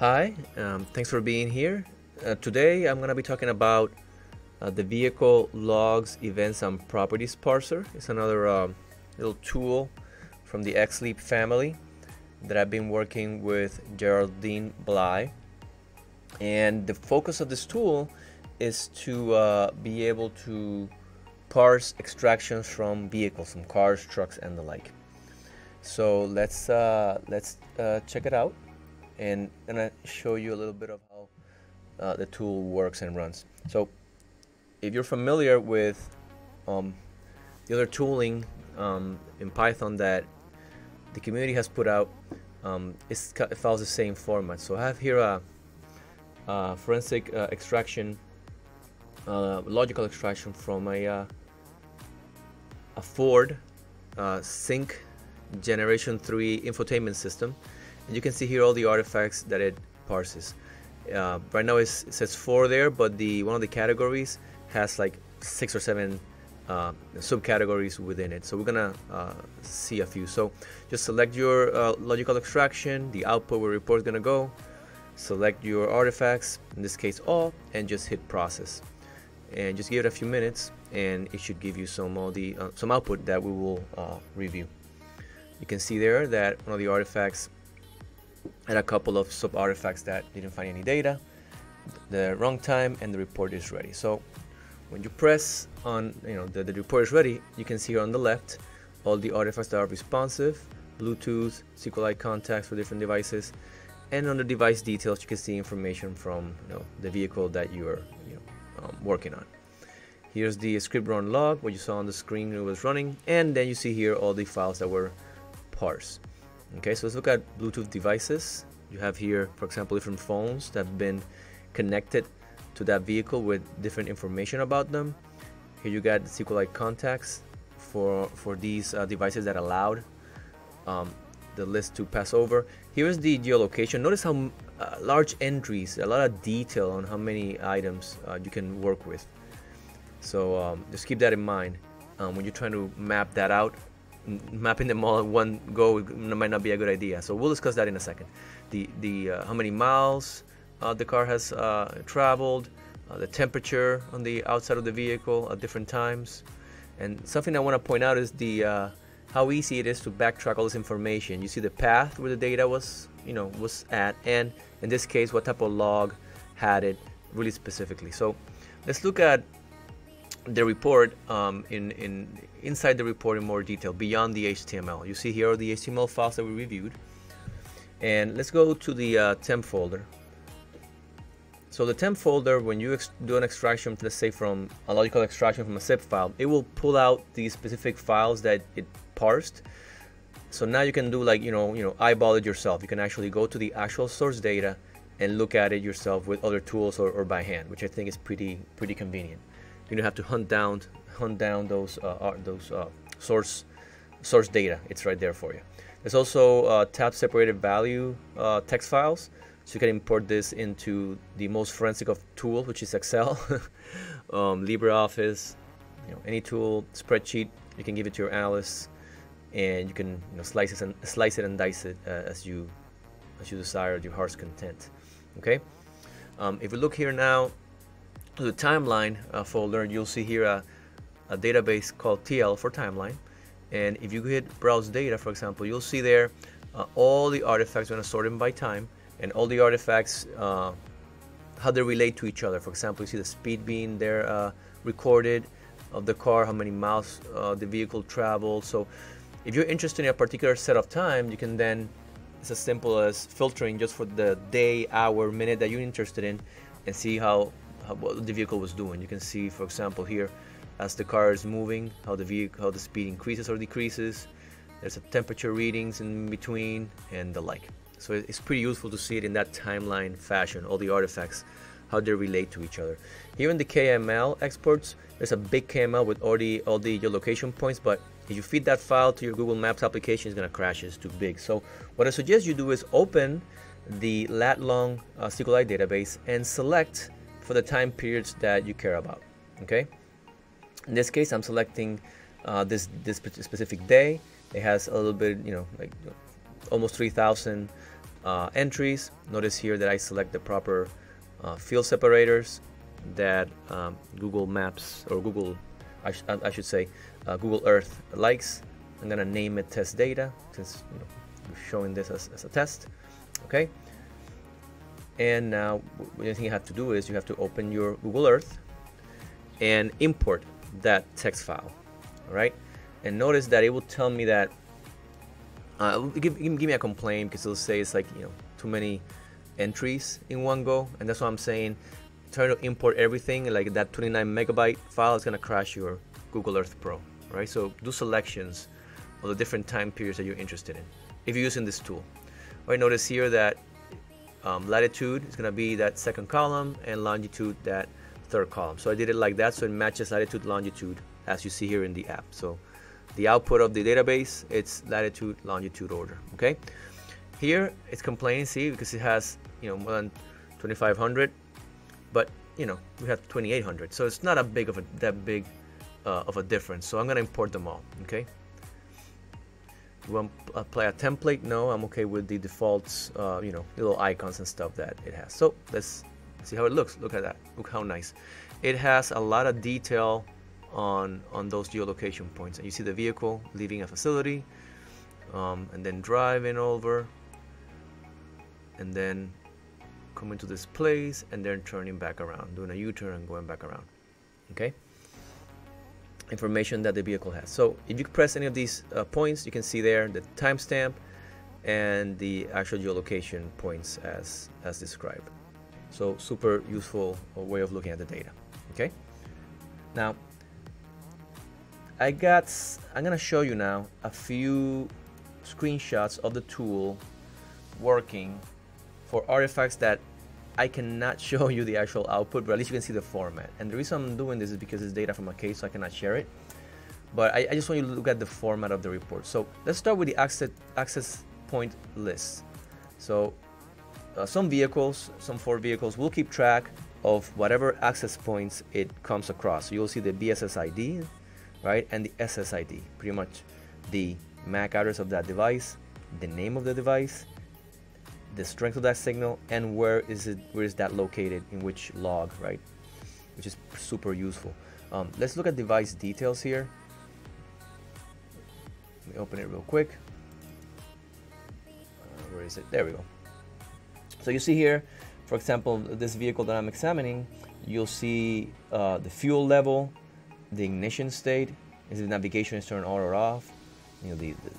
Hi, um, thanks for being here. Uh, today I'm going to be talking about uh, the vehicle logs, events, and properties parser. It's another um, little tool from the xLEAPP family that I've been working with Geraldine Bly. And the focus of this tool is to uh, be able to parse extractions from vehicles, from cars, trucks, and the like. So let's uh, let's uh, check it out, and I'm gonna show you a little bit of how uh, the tool works and runs. So if you're familiar with um, the other tooling um, in Python that the community has put out, um, it follows the same format. So I have here a, a forensic uh, extraction, uh, logical extraction from a uh, a Ford uh, Sync Generation 3 infotainment system. And you can see here all the artifacts that it parses. Uh, right now it says four there, but the one of the categories has like six or seven uh, subcategories within it. So we're gonna uh, see a few. So just select your uh, logical extraction, the output where report is gonna go, select your artifacts, in this case all, and just hit process. And just give it a few minutes and it should give you some of the uh, some output that we will uh, review. You can see there that one of the artifacts had a couple of sub artifacts that didn't find any data, the wrong time, and the report is ready. So when you press on, you know, the, the report is ready, you can see here on the left all the artifacts that are responsive, Bluetooth, SQLite contacts for different devices, and on the device details, you can see information from you know, the vehicle that you are you know, um, working on. Here's the script run log, what you saw on the screen it was running, and then you see here all the files that were parsed. Okay, so let's look at Bluetooth devices. You have here, for example, different phones that have been connected to that vehicle with different information about them. Here you got SQLite contacts for for these uh, devices that allowed um, the list to pass over. Here is the geolocation. Notice how uh, large entries, a lot of detail on how many items uh, you can work with. So um, just keep that in mind um, when you're trying to map that out. Mapping them all at one go might not be a good idea. So we'll discuss that in a second. The the uh, how many miles uh, the car has uh, traveled, uh, the temperature on the outside of the vehicle at different times, and something I want to point out is the uh, how easy it is to backtrack all this information. You see the path where the data was you know was at, and in this case, what type of log had it really specifically. So let's look at the report um, in, in inside the report in more detail beyond the HTML. You see here are the HTML files that we reviewed. And let's go to the uh, temp folder. So the temp folder, when you do an extraction, let's say from a logical extraction from a zip file, it will pull out the specific files that it parsed. So now you can do like, you know, you know, eyeball it yourself. You can actually go to the actual source data and look at it yourself with other tools or, or by hand, which I think is pretty, pretty convenient you don't have to hunt down hunt down those uh, those uh, source source data. It's right there for you. There's also uh, tab separated value uh, text files, so you can import this into the most forensic of tools, which is Excel, um, LibreOffice, you know, any tool, spreadsheet. You can give it to your analysts, and you can you know, slice it and slice it and dice it uh, as you as you desire, at your heart's content. Okay. Um, if we look here now the timeline uh, folder, you'll see here a, a, database called TL for timeline. And if you hit browse data, for example, you'll see there uh, all the artifacts. Going to sort them by time, and all the artifacts uh, how they relate to each other. For example, you see the speed being there uh, recorded of the car, how many miles uh, the vehicle traveled. So if you're interested in a particular set of time, you can then it's as simple as filtering just for the day, hour, minute that you're interested in, and see how, what the vehicle was doing. You can see, for example, here as the car is moving, how the vehicle, how the speed increases or decreases. There's a temperature readings in between and the like. So it's pretty useful to see it in that timeline fashion, all the artifacts, how they relate to each other. Here in the KML exports, there's a big KML with all the all the your location points, but if you feed that file to your Google Maps application, it's gonna crash. It's too big. So what I suggest you do is open the lat long uh, SQLite database and select for the time periods that you care about. Okay. In this case, I'm selecting uh, this this specific day. It has a little bit, you know, like almost 3,000 uh, entries. Notice here that I select the proper uh, field separators that um, Google Maps or Google, I, sh I should say, uh, Google Earth likes. I'm gonna name it test data since you know, we're showing this as, as a test. Okay. And now the only thing you have to do is you have to open your Google Earth and import that text file. All right. And notice that it will tell me that uh, give, give me a complaint because it'll say it's like you know too many entries in one go and that's what I'm saying try to import everything like that 29 megabyte file is gonna crash your Google Earth Pro right so do selections of the different time periods that you're interested in if you're using this tool right notice here that um, latitude is gonna be that second column and longitude that third column. So I did it like that so it matches latitude longitude as you see here in the app. So the output of the database it's latitude longitude order okay? Here it's complaining see because it has you know more than 2500 but you know we have 2800 so it's not a big of a that big uh, of a difference. So I'm gonna import them all okay you want to apply a template? No I'm okay with the defaults uh, you know little icons and stuff that it has. So let's see how it looks. Look at that. Look how nice. It has a lot of detail on on those geolocation points. And you see the vehicle leaving a facility um, and then driving over and then coming to this place and then turning back around doing a u-turn and going back around. Okay information that the vehicle has. So if you press any of these uh, points you can see there the timestamp and the actual geolocation points as as described. So super useful way of looking at the data okay? Now I got, I'm gonna show you now a few screenshots of the tool working for artifacts that I cannot show you the actual output, but at least you can see the format. And the reason I'm doing this is because it's data from a case, so I cannot share it. But I, I just want you to look at the format of the report. So let's start with the access, access point list. So uh, some vehicles, some Ford vehicles will keep track of whatever access points it comes across. So you'll see the BSSID, right? And the SSID, pretty much the MAC address of that device, the name of the device, the strength of that signal, and where is it? Where is that located? In which log, right? Which is super useful. Um, let's look at device details here. Let me open it real quick. Uh, where is it? There we go. So you see here, for example, this vehicle that I'm examining, you'll see uh, the fuel level, the ignition state, is the navigation is turned on or off, you know, the, the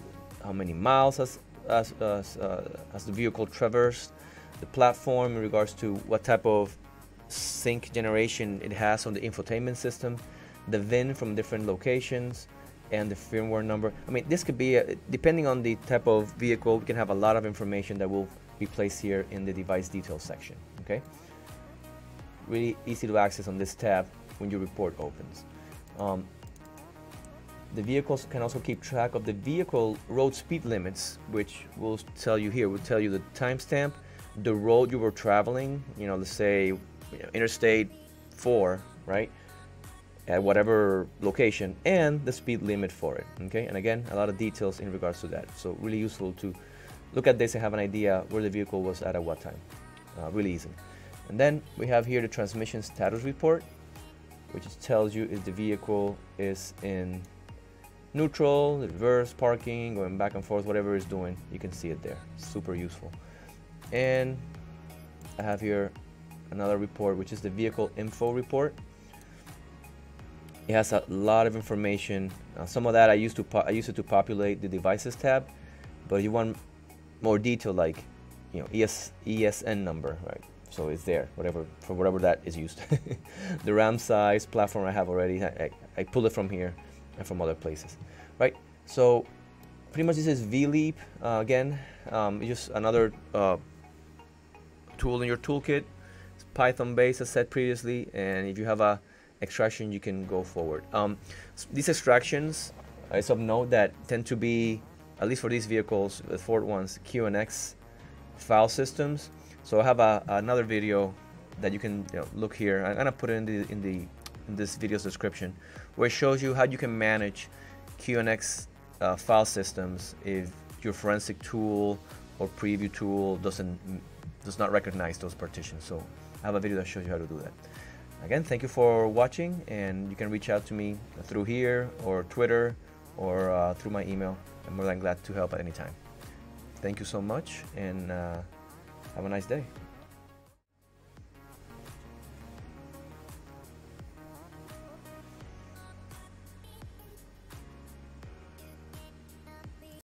how many miles has, has, has, uh, has the vehicle traversed, the platform in regards to what type of sync generation it has on the infotainment system, the VIN from different locations, and the firmware number. I mean, this could be, a, depending on the type of vehicle, we can have a lot of information that will be placed here in the device details section, okay? Really easy to access on this tab when your report opens. Um, the vehicles can also keep track of the vehicle road speed limits, which will tell you here, will tell you the timestamp, the road you were traveling, you know, let's say you know, Interstate 4, right? At whatever location, and the speed limit for it, okay? And again, a lot of details in regards to that. So really useful to look at this and have an idea where the vehicle was at at what time. Uh, really easy. And then we have here the transmission status report which tells you if the vehicle is in neutral, reverse, parking, going back and forth, whatever it's doing, you can see it there. Super useful. And I have here another report, which is the vehicle info report. It has a lot of information. Uh, some of that I used to I used it to populate the devices tab, but you want more detail, like you know ES ESN number, right? so it's there whatever for whatever that is used the RAM size platform I have already I, I pull it from here and from other places right? So pretty much this is vLEAPP uh, again um, just another uh, tool in your toolkit. It's Python based as said previously and if you have a extraction you can go forward. Um, these extractions it's of note that tend to be at least for these vehicles the Ford ones QNX file systems. So I have a, another video that you can you know, look here. I'm gonna put it in the in the in this video's description, where it shows you how you can manage QNX uh, file systems if your forensic tool or preview tool doesn't does not recognize those partitions. So I have a video that shows you how to do that. Again, thank you for watching, and you can reach out to me through here or Twitter or uh, through my email. I'm more than glad to help at any time. Thank you so much, and uh, have a nice day.